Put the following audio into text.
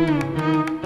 Música